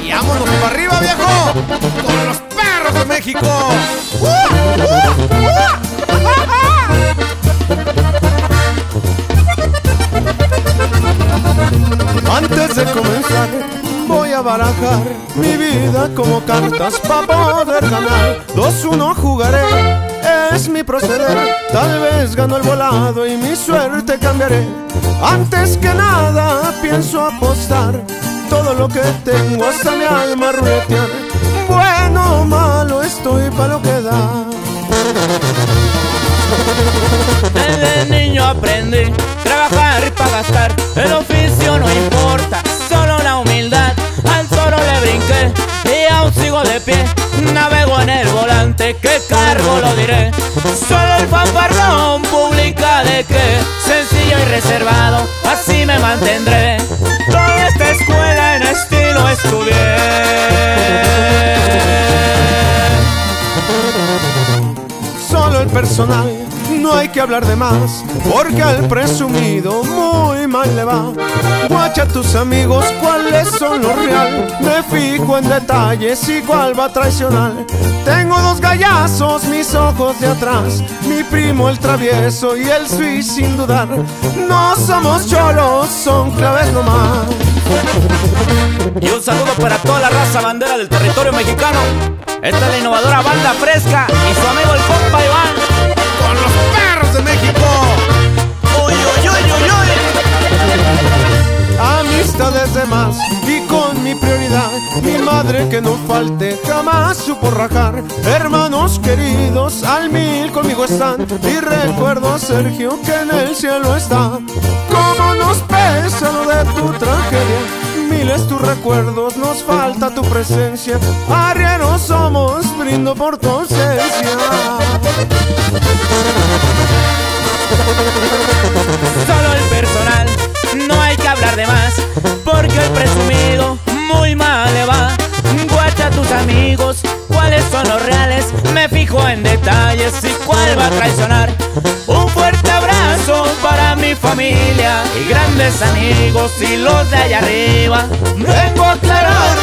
Y vámonos para arriba, viejo. Con los perros de México. ¡Uh! ¡Uh! ¡Uh! Antes de comenzar, voy a barajar mi vida como cartas para poder ganar. Dos, uno jugaré, es mi proceder. Tal vez gano el volado y mi suerte cambiaré. Antes que nada, pienso apostar todo lo que tengo hasta mi alma ruletear. Bueno o malo, estoy para lo que da. Desde niño aprendí trabajar para gastar. Que cargo lo diré. Solo el fanfarrón publica de que sencillo y reservado, así me mantendré. Toda esta escuela en estilo estudié. Solo el personal, no hay que hablar de más, porque al presumido muy mal le va. Guacha tus amigos, cuáles son los real. Me fijo en detalles y cuál va a traicionar. Tengo dos gallazos, mis ojos de atrás. Mi primo el travieso y el Swiss sin dudar. No somos cholos, son claves nomás. Y un saludo para toda la raza bandera del territorio mexicano. Esta es la innovadora banda fresca y su Amistades de más y con mi prioridad, mi madre que no falte, jamás supo rajar. Hermanos queridos, al mil conmigo están y recuerdo a Sergio que en el cielo está. Cómo nos pesa lo de tu tragedia, miles tus recuerdos, nos falta tu presencia. Arrieros somos, brindo por tu ausencia. Porque el presumido muy mal le va. Guacha a tus amigos, cuáles son los reales, me fijo en detalles y cuál va a traicionar. Un fuerte abrazo para mi familia y grandes amigos y los de allá arriba. Vengo a aclarar.